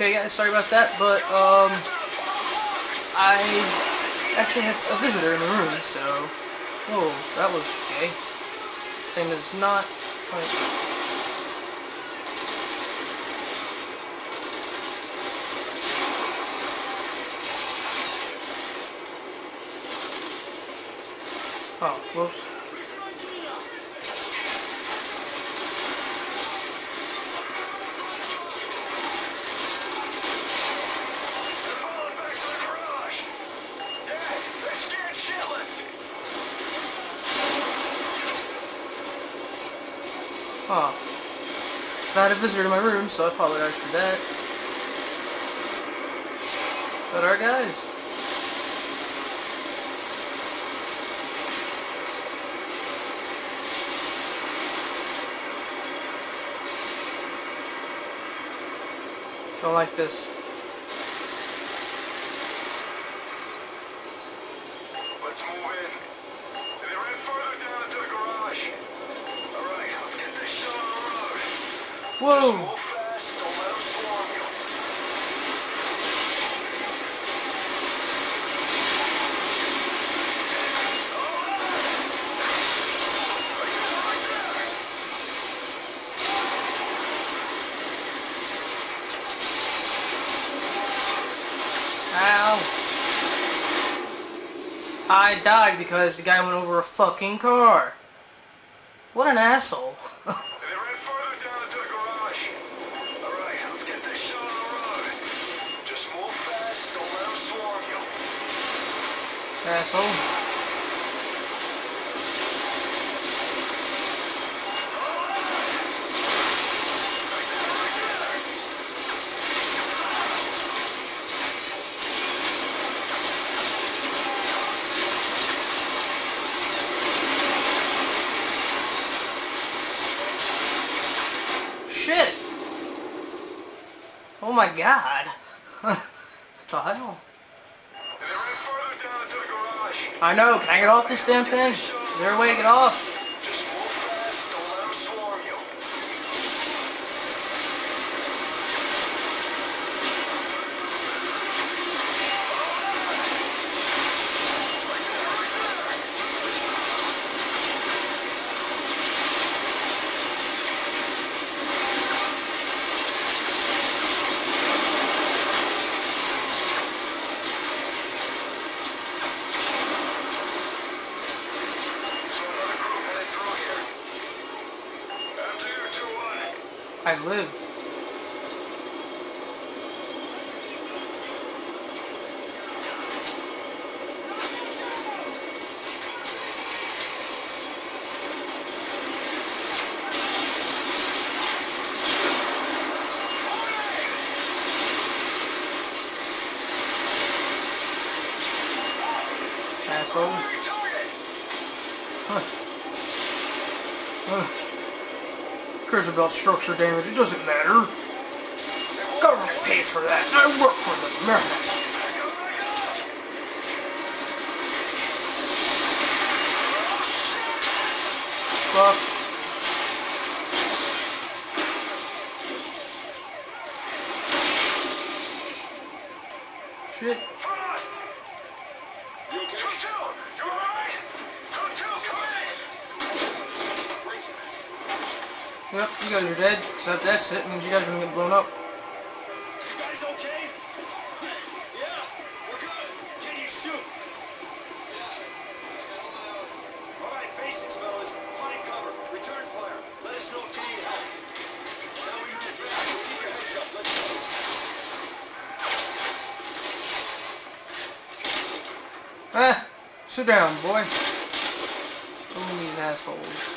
Okay, guys, sorry about that, but, um, I actually had a visitor in the room, so, whoa, that was okay. Thing is not, like, Oh, whoops. Oh. I had a visitor in my room, so I apologize for that. But our guys. Don't like this. Let's move in. They're in further down into the garage. Alright, let's get this shit on the road. Just Whoa! move fast, don't let them swarm you. Ow! I died because the guy went over a fucking car. What an asshole. asshole. Shit! Oh my god. hell? They're in further down into the garage. I know, can I get off this damn thing? Is there a way to get off? Just move fast, don't let them swarm you. So another group headed through here. After you, 2-1. I live. Asshole. Huh. Huh. Cares about structure damage, it doesn't matter. Government pays for that, I work for the Meh. Fuck. Shit. Fast! You okay? Two-two, you alright? Two-two, come in! Yep, you guys are dead. Except that's it. Means you guys are gonna get blown up. You guys okay? Yeah, we're good. Can you shoot? Yeah. Alright, basics, fellas. Find cover. Return fire. Let us know if you need help. Now we move fast. Keep your heads up. Let's go. Ah, sit down, boy. Oh, these assholes.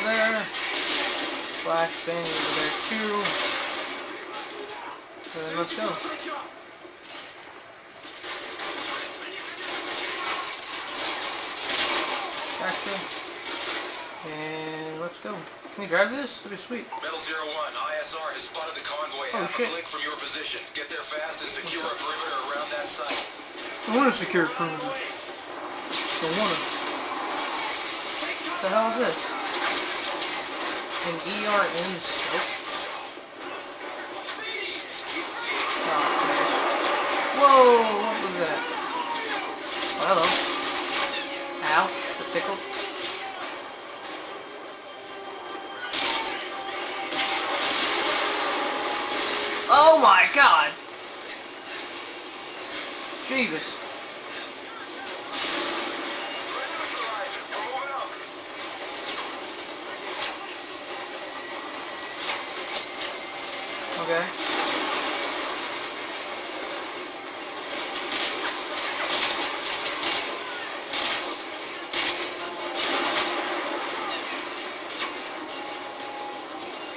Over there. Flashbang over there too. Then let's go. Gotcha. And let's go. Can we drive this? That'd be sweet. Metal Zero One, ISR has spotted the convoy Oh, half shit. a click from your position. Get there fast and secure a perimeter around that site. I want to secure a perimeter. Don't want to. What the hell is this? An scope? Oh. Whoa! What was that? Oh, hello. Ow. The tickle. Oh my god! Jeebus. Okay.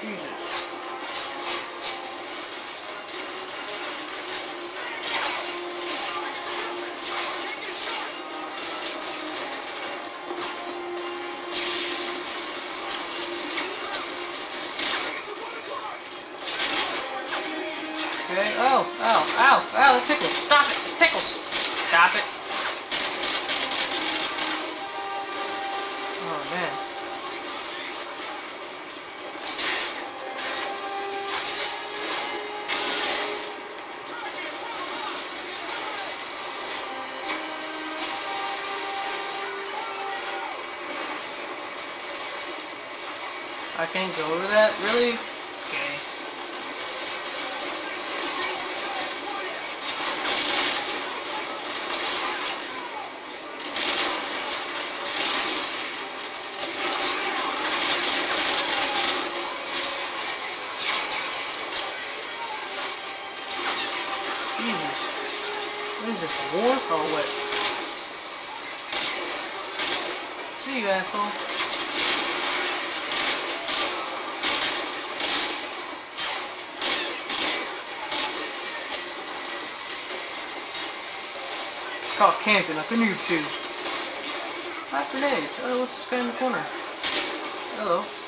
Jesus. Okay. Oh, ow, ow, ow, that tickles. Stop it. It tickles. Stop it. Oh, man. I can't go over that? Really? Okay. Jesus. What is this, war or what? See you, asshole. It's called camping, like a noob tube. Five grenades. Oh, what's this guy in the corner? Hello.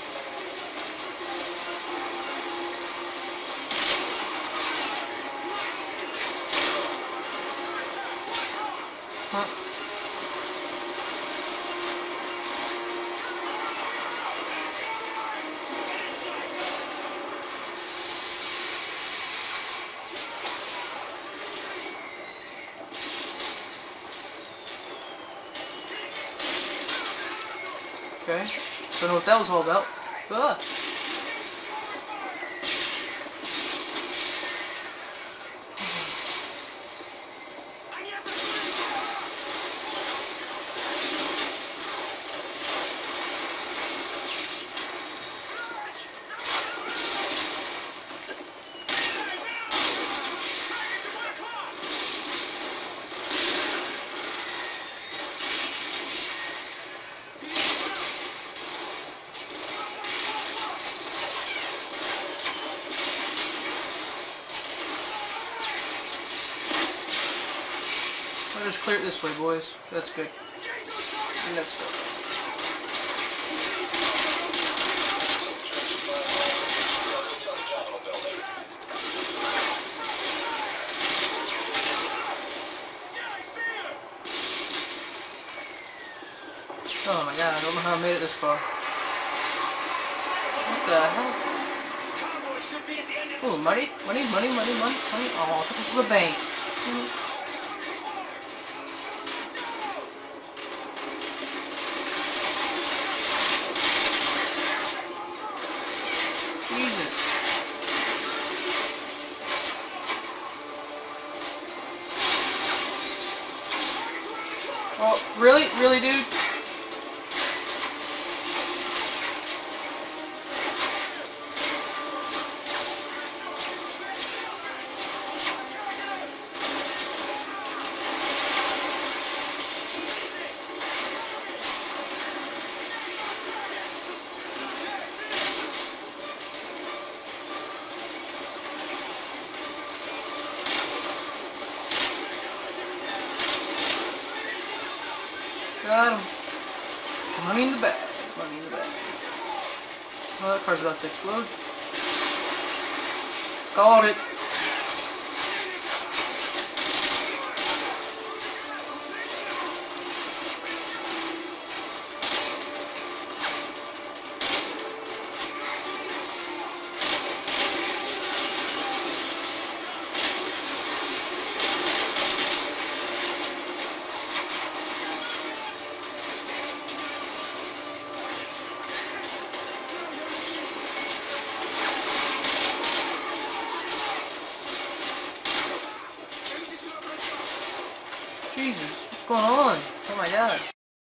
Okay. Don't know what that was all about. Ah. Clear it this way, boys. That's good. Let's go. Oh my god, I don't know how I made it this far. What the hell? Convoy should be at the end of the Oh, money, money, money, money, money, money. Oh, I to the bank. Jesus. Oh, really? Really, dude? Got him. Money in the bag. Money in the bag. Oh, that car's about to explode. Called it.